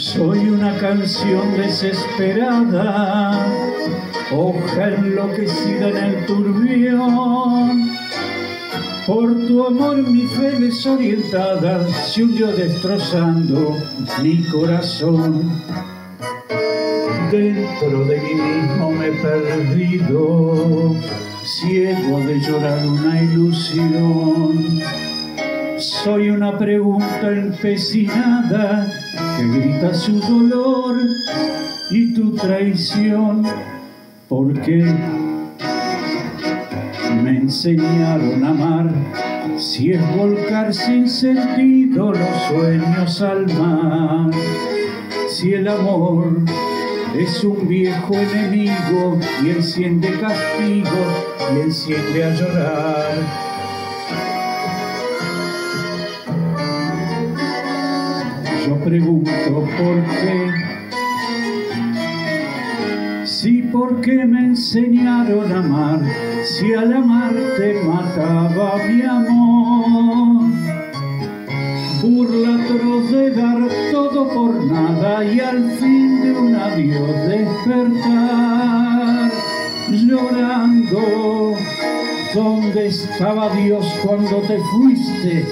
Soy una canción desesperada, hoja enloquecida en el turbión. Por tu amor mi fe desorientada se hundió destrozando mi corazón. Dentro de mí mismo me he perdido, ciego de llorar una ilusión. Soy una pregunta empecinada que grita su dolor y tu traición. ¿Por qué me enseñaron a amar? Si es volcar sin sentido los sueños al mar, si el amor es un viejo enemigo y enciende castigo y enciende a llorar. Yo pregunto por qué. Si por qué me enseñaron a amar, si al amarte mataba mi amor. Burla atroz de dar todo por nada y al fin de un adiós despertar llorando. ¿Dónde estaba Dios cuando te fuiste?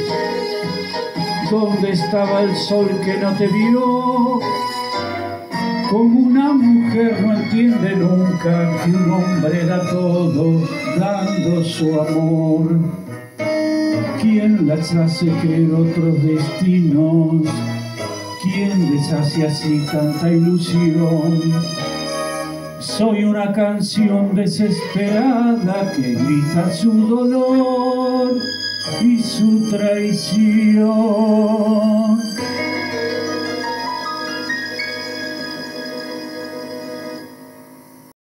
¿Dónde estaba el sol que no te vio? Como una mujer no entiende nunca que un hombre da todo dando su amor. ¿Quién las hace creer otros destinos? ¿Quién les hace así tanta ilusión? Soy una canción desesperada que grita su dolor y su traición.